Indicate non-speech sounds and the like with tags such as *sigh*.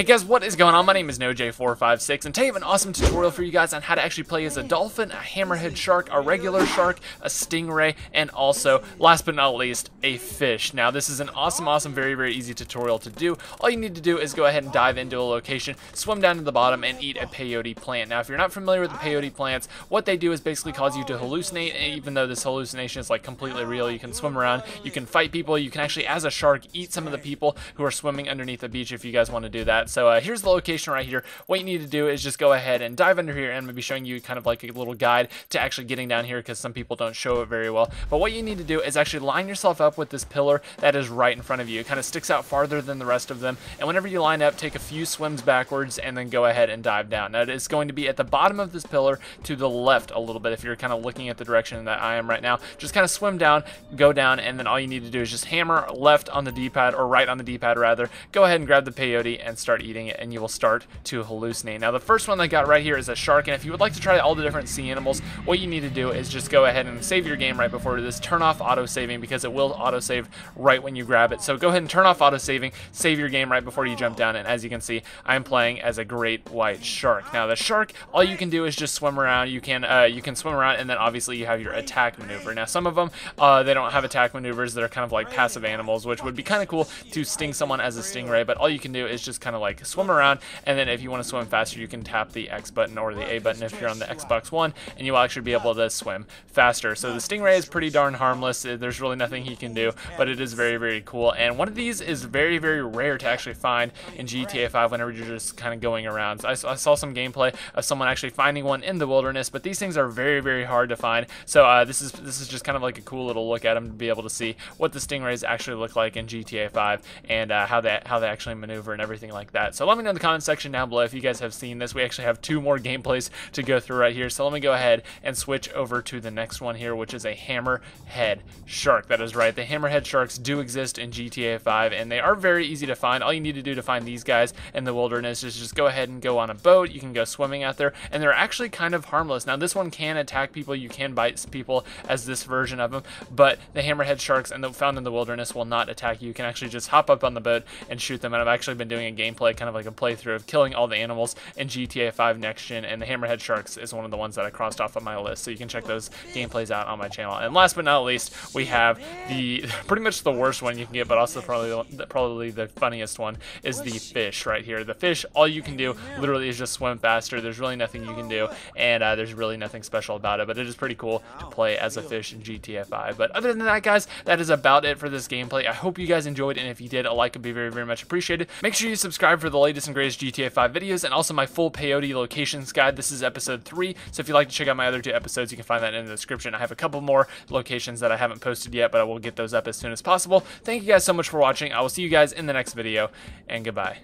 Hey guys, what is going on? My name is NoahJ456, and today I have an awesome tutorial for you guys on how to actually play as a dolphin, a hammerhead shark, a regular shark, a stingray, and also, last but not least, a fish. Now, this is an awesome, awesome, very, very easy tutorial to do. All you need to do is go ahead and dive into a location, swim down to the bottom, and eat a peyote plant. Now, if you're not familiar with the peyote plants, what they do is basically cause you to hallucinate, and even though this hallucination is like completely real, you can swim around, you can fight people, you can actually, as a shark, eat some of the people who are swimming underneath the beach if you guys want to do that that. So uh, here's the location right here. What you need to do is just go ahead and dive under here and I'm going to be showing you kind of like a little guide to actually getting down here because some people don't show it very well. But what you need to do is actually line yourself up with this pillar that is right in front of you. It kind of sticks out farther than the rest of them. And whenever you line up, take a few swims backwards and then go ahead and dive down. Now it is going to be at the bottom of this pillar to the left a little bit if you're kind of looking at the direction that I am right now. Just kind of swim down, go down, and then all you need to do is just hammer left on the D-pad or right on the D-pad rather. Go ahead and grab the peyote and start eating it and you will start to hallucinate. Now the first one I got right here is a shark and if you would like to try all the different sea animals, what you need to do is just go ahead and save your game right before this. Turn off auto saving because it will auto save right when you grab it. So go ahead and turn off auto saving, save your game right before you jump down and as you can see, I'm playing as a great white shark. Now the shark, all you can do is just swim around. You can uh, you can swim around and then obviously you have your attack maneuver. Now some of them, uh, they don't have attack maneuvers. They're kind of like passive animals, which would be kind of cool to sting someone as a stingray, but all you can do is just kind of like swim around and then if you want to swim faster you can tap the X button or the A button if you're on the Xbox One and you will actually be able to swim faster. So the Stingray is pretty darn harmless. There's really nothing he can do, but it is very, very cool. And one of these is very, very rare to actually find in GTA 5 whenever you're just kind of going around. So I, I, saw some gameplay of someone actually finding one in the wilderness, but these things are very, very hard to find. So uh, this is this is just kind of like a cool little look at them to be able to see what the Stingrays actually look like in GTA 5 and uh, how they how they actually maneuver and everything like that. So let me know in the comments section down below if you guys have seen this. We actually have two more gameplays to go through right here. So let me go ahead and switch over to the next one here, which is a hammerhead shark. That is right. The hammerhead sharks do exist in GTA 5, and they are very easy to find. All you need to do to find these guys in the wilderness is just go ahead and go on a boat. You can go swimming out there, and they're actually kind of harmless. Now, this one can attack people. You can bite people as this version of them, but the hammerhead sharks and the found in the wilderness will not attack you. You can actually just hop up on the boat and shoot them, and I've actually been doing a gameplay, kind of like a playthrough of killing all the animals in GTA 5 Next Gen, and the Hammerhead Sharks is one of the ones that I crossed off on my list, so you can check those gameplays out on my channel. And last but not least, we have the *laughs* pretty much the worst one you can get, but also probably the, probably the funniest one is the fish right here. The fish, all you can do literally is just swim faster. There's really nothing you can do, and uh, there's really nothing special about it, but it is pretty cool to play as a fish in GTA 5. But other than that, guys, that is about it for this gameplay. I hope you guys enjoyed, and if you did, a like would be very, very much appreciated. Make sure you subscribe for the latest and greatest GTA 5 videos, and also my full peyote locations guide. This is episode three, so if you'd like to check out my other two episodes, you can find that in the description. I have a couple more locations that I haven't posted yet, but I will get those up as soon as possible. Thank you guys so much for watching. I will see you guys in the next video, and goodbye.